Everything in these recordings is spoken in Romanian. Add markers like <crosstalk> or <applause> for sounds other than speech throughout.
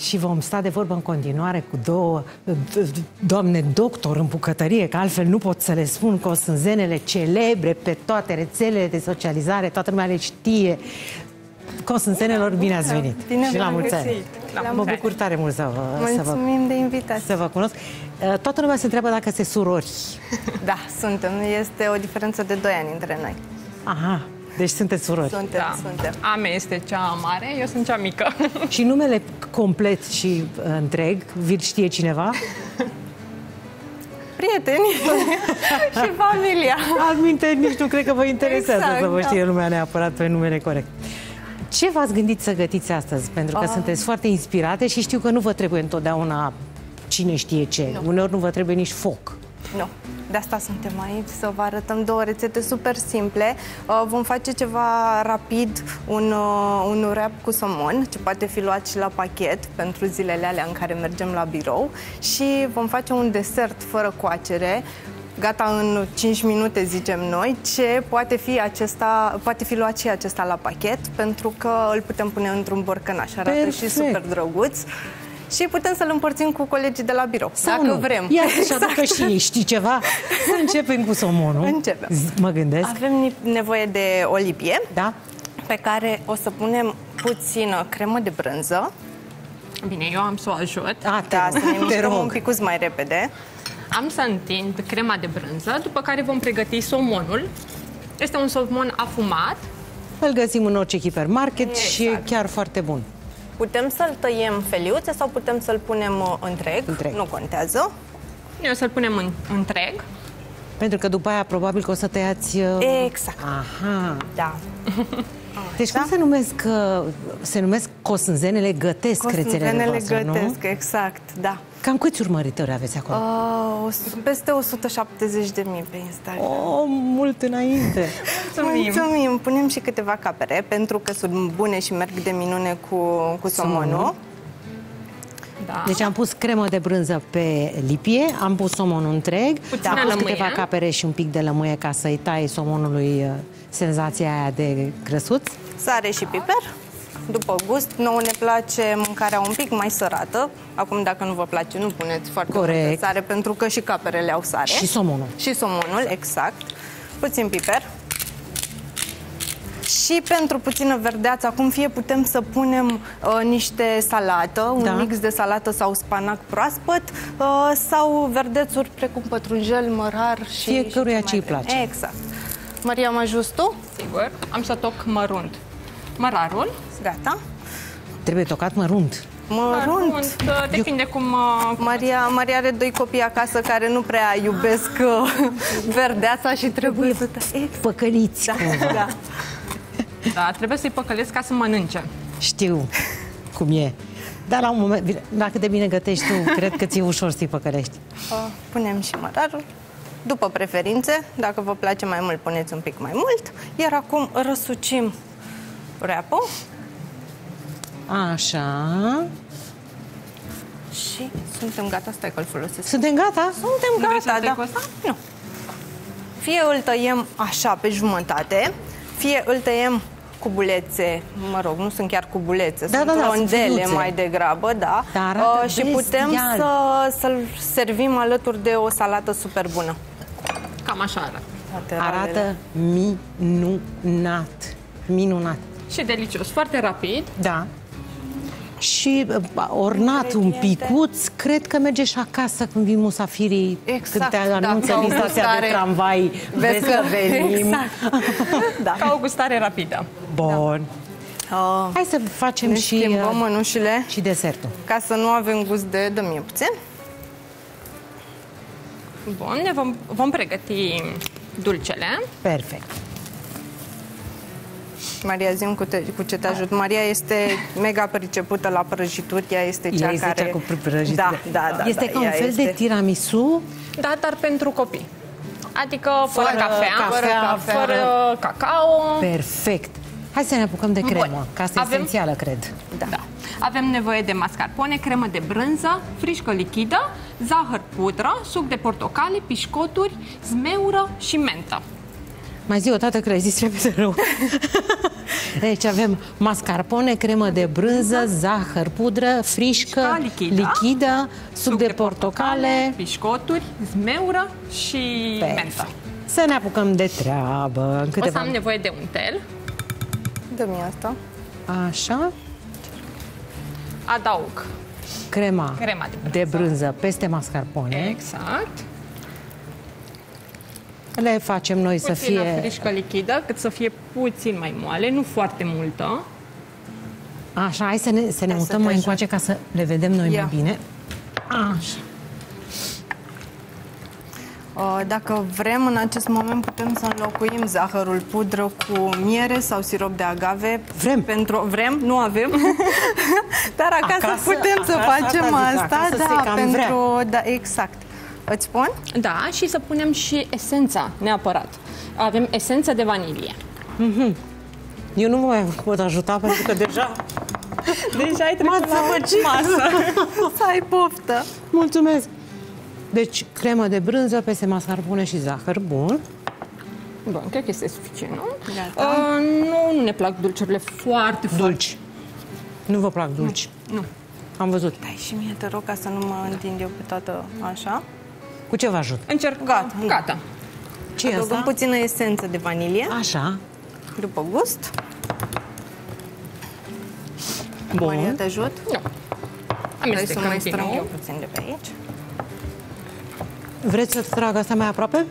și vom sta de vorbă în continuare cu două doamne doctor în bucătărie, că altfel nu pot să le spun că o sunt zenele celebre pe toate rețelele de socializare, toată lumea le știe. Consânțenelor, bine ați venit! Bine și la mulți ani! La mă bucur tare mult să vă, Mulțumim să vă, de invitație. Să vă cunosc. Uh, toată lumea se întreabă dacă se surori. <laughs> Da, suntem. Este o diferență de 2 ani între noi. Aha, deci sunteți surori. Suntem, da. suntem. A mea este cea mare, eu sunt cea mică. <laughs> Și numele complet și uh, întreg, vi știe cineva? <laughs> Prieteni <laughs> și familia. Alminte, nici nu cred că vă interesează exact, să vă da. știe da. lumea neapărat pe numele corect. Ce v-ați gândit să gătiți astăzi? Pentru că uh. sunteți foarte inspirate și știu că nu vă trebuie întotdeauna cine știe ce. Nu. Uneori nu vă trebuie nici foc. Nu. De asta suntem aici, să vă arătăm două rețete super simple. Uh, vom face ceva rapid, un, uh, un wrap cu somon, ce poate fi luat și la pachet pentru zilele alea în care mergem la birou și vom face un desert fără coacere, gata în 5 minute, zicem noi, ce poate fi, acesta, poate fi luat și acesta la pachet, pentru că îl putem pune într-un borcănaș, arată Perfect. și super drăguț și putem să-l împărțim cu colegii de la birou, Sau dacă nu. vrem. Ia să-și exact. aducă și ei, știi ceva? Să începem cu somonul. Începem. Mă gândesc. Avem nevoie de olivie, da? pe care o să punem puțină cremă de brânză. Bine, eu am să o ajut. A, te da, rog. să ne mișcăm un pic mai repede. Am să întind crema de brânză, după care vom pregăti somonul. Este un somon afumat. Îl găsim în orice hipermarket exact. și e chiar foarte bun. Putem să-l tăiem feliuțe sau putem să-l punem uh, întreg? întreg. Nu contează. Eu să-l punem în, întreg. Pentru că după aia probabil că o să tăiați... Uh... Exact. Aha. Da. <laughs> Deci cum se numesc, uh, se numesc cosânzenele gătesc rețelele voastre, gătesc, nu? exact, da. Cam câți urmăritori aveți acolo? Uh, peste 170 de mii pe Instagram. Oh, mult înainte! <laughs> Mulțumim! Mulțumim! Punem și câteva capere, pentru că sunt bune și merg de minune cu, cu somonul. Da. Deci am pus cremă de brânză pe lipie, am pus somonul întreg, am pus lămâie. câteva capere și un pic de lămâie ca să-i taie somonului uh, senzația aia de grăsuț. Sare și piper după gust. Nouă ne place mâncarea un pic mai sărată. Acum, dacă nu vă place, nu puneți foarte Corect. multă sare, pentru că și caperele au sare. Și somonul. Și somonul, exact. Puțin piper. Și pentru puțină verdeață, acum fie putem să punem uh, niște salată, un da. mix de salată sau spanac proaspăt, uh, sau verdețuri precum pătrunjel, mărar și... Fiecăruia ce îi place. Exact. Maria, mă ajut tu? Sigur. Am să toc mărunt mărarul. Gata. Trebuie tocat mărunt. Mărunt. mărunt depinde Eu... cum... Uh, Maria, Maria are doi copii acasă care nu prea iubesc uh, <laughs> verdeața și trebuie să... Păcăliți. Da, da. da, trebuie să-i păcălesc ca să mănânce. Știu cum e. Dar la un moment, dacă de bine gătești tu, <laughs> cred că ți-e ușor să-i păcălești. Uh, punem și mărarul. După preferințe, dacă vă place mai mult, puneți un pic mai mult. Iar acum răsucim wrap Așa. Și suntem gata, stai că-l folosesc. Suntem gata? Suntem nu gata, da. Nu. Fie îl tăiem așa pe jumătate, fie îl tăiem cu bulețe, mă rog, nu sunt chiar cu bulețe, da, sunt da, da, rondele sunt mai degrabă, da. Uh, și putem să, să-l servim alături de o salată super bună. Cam așa arată. Arată minunat. Minunat. Și delicios, foarte rapid. Da. Și uh, ornat un picuț, cred că merge și acasă când vin musafirii, exact, când te da, anunță da, în stația de tramvai, vezi că venim. Exact. da. Ca o gustare rapidă. Bun. Da. Uh, Hai să facem ne și, uh, mănușile și desertul. Ca să nu avem gust de dă puțin. Bun, ne vom, vom pregăti dulcele. Perfect. Maria, zim cu, te, cu ce te ajut. Maria este mega pricepută la prăjituri, ea este cea ea care... Cea cu prăjituri. Da, da, da. Este da, ca un fel este... de tiramisu? Da, dar pentru copii. Adică fără, fără cafea, cafea, fără, cafea, fără cacao. Perfect. Hai să ne apucăm de cremă, Bun. ca asta Avem... esențială, cred. Da. da. Avem nevoie de mascarpone, cremă de brânză, frișcă lichidă, zahăr pudră, suc de portocale, pișcoturi, zmeură și mentă. Mai zi o dată că ai zis repede rău. <laughs> Deci avem mascarpone, cremă de brânză, zahăr, pudră, frișcă, Da, lichidă, lichidă suc de portocale. pișcoturi, zmeură și mentă. Să ne apucăm de treabă. În O să câteva... am nevoie de untel. Dă-mi asta. Așa, Adaug crema, crema de brânză. de brânză peste mascarpone. Exact. Le facem noi să Puțină fie... frișcă lichidă, cât să fie puțin mai moale, nu foarte multă. Așa, hai să ne, să ne Hai să mutăm te mai ajut. încoace ca să le vedem noi Ia. mai bine. Așa. Uh, Dacă vrem, în acest moment putem să înlocuim zahărul pudră cu miere sau sirop de agave. Vrem. Pentru, vrem, nu avem. <laughs> Dar acasă, Acasă- putem să acasă, facem asta zic, asta. acasă se da, cam pentru, da, exact. Îți spun? Da, și să punem și esența, neapărat. Avem esența de vanilie. Eu nu mă mai pot ajuta pentru că deja... <laughs> Deja ai M-ați zăpăcit. masă. <laughs> Să ai poftă. Mulțumesc! Deci, cremă de brânză peste mascarpone și zahăr, bun. Bun, cred că este suficient, nu? Gata. Uh, nu, nu ne plac dulciurile foarte, foarte... Dulci. Nu vă plac dulci? Nu. Am văzut. Dai și mie, te rog, ca să nu mă întind eu pe toată așa. Cu ce vă ajut? Încerc. Gata. Gata. ce e Adăugăm asta? puțină esență de vanilie, Așa. după gust. Maria, Bun. te ajut? Nu. Vrei să Amestecăm mai din strâng nou. eu puțin de pe aici? Vreți să trag asta mai aproape?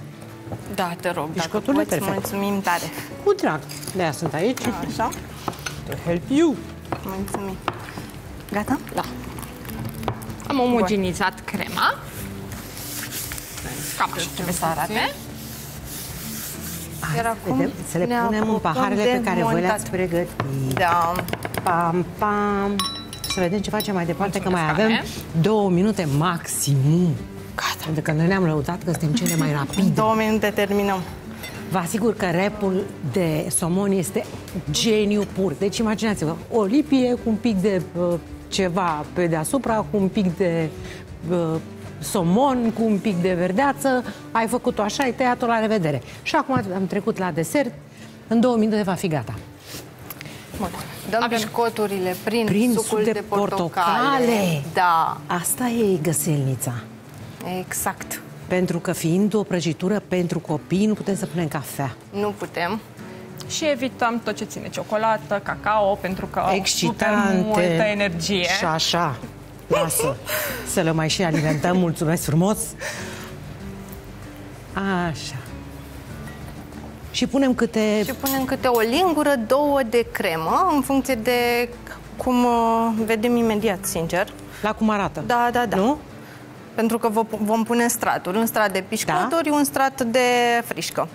Da, te rog, dacă Pișcoturile, poți, perfect. mulțumim tare. Cu drag. de sunt aici. Așa, To help you. mulțumim. Gata? Da. Am omogenizat crema. Cam așa trebuie să arate. Iar acum Vedem, să le ne punem în apucăm paharele de pe care voi montat. le-ați pregătit. Da. Pam, pam. Să vedem ce facem mai departe, că mai Mulțumesc, avem Ane. două minute maximum. Gata. Pentru că noi ne-am lăutat că suntem cele mai rapide. <laughs> Două minute terminăm. Vă asigur că repul de somon este geniu pur. Deci imaginați-vă, o lipie cu un pic de uh, ceva pe deasupra, cu un pic de uh, somon, cu un pic de verdeață, ai făcut-o așa, ai tăiat-o la revedere. Și acum am trecut la desert, în două minute va fi gata. Bun. Dăm Avem pișcoturile prin, Prin sucul suc de de, portocale. portocale. Da, Asta e găselnița. exact. Pentru că fiind o prăjitură pentru copii, nu putem să punem cafea. Nu putem. și evităm tot ce ține ciocolată, cacao, pentru că au super Excitante. multă energie. Și așa. Lasă să le mai și alimentăm. Mulțumesc frumos. Așa. Și punem câte... Și punem câte o lingură, două de cremă, în funcție de cum uh, vedem imediat, sincer. La cum arată. Da, da, da. Nu? Pentru că vă- vom pune straturi. Un strat de pișcoturi, Da. un strat de frișcă.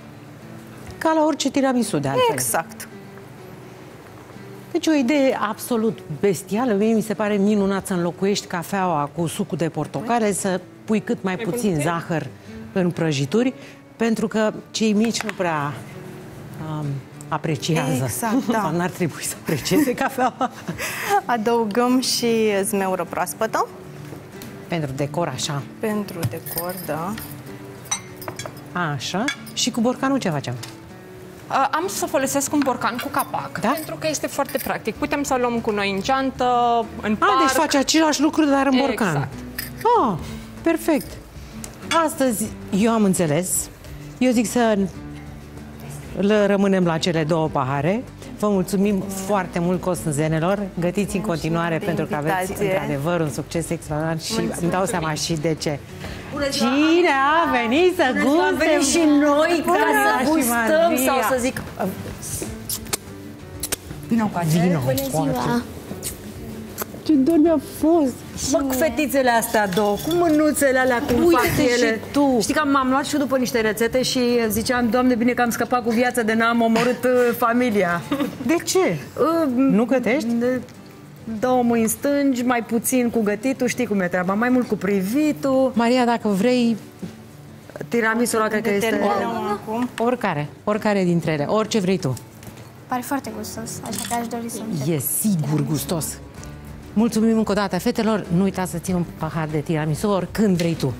Ca la orice tiramisu de altfel. Exact. Deci o idee absolut bestială. Mie mi se pare minunat să înlocuiești cafeaua cu sucul de portocale, să pui cât mai puțin puțin? zahăr în prăjituri, pentru că cei mici nu prea um, apreciază. Exact, da. Sau <laughs> n-ar trebui să aprecieze <laughs> cafeaua. Adăugăm și zmeură proaspătă pentru decor, așa. pentru decor, da. Așa. Și cu borcanul ce facem? Uh, Am să folosesc un borcan cu capac, Da? pentru că este foarte practic. Putem să luăm cu noi în geantă, în A, parc. deci face același lucru, dar în borcan. Exact. Ah, perfect. Astăzi eu am înțeles. Eu zic să le rămânem la cele două pahare. Vă mulțumim foarte mult cosânzenelor. Gătiți în continuare de pentru că aveți invitație. într-adevăr un succes extraordinar și Mulțumim. îmi dau seama și de ce. Cine a venit să Am guste? venit și noi ca Bună să și gustăm Maria. sau să zic... Vino cu Vino. Bună ziua! Ce dor mi-a fost! Mă, cu fetițele astea două, cu mânuțele alea, cum Uite fac ele. și tu. Știi că m-am luat și eu după niște rețete și ziceam, Doamne, bine că am scăpat cu viața de n-am omorât uh, familia. De ce? Uh, Nu gătești? de- Două mâini stângi, mai puțin cu gătitul, știi cum e treaba, mai mult cu privitul. Maria, dacă vrei, Tiramisul ăla cred că este... Determinăm acum. oricare, oricare dintre ele, orice vrei tu. Pare foarte gustos, așa că aș dori să încep. E sigur gustos. Mulțumim încă o dată, fetelor. Nu uitați să țin un pahar de tiramisu oricând vrei tu.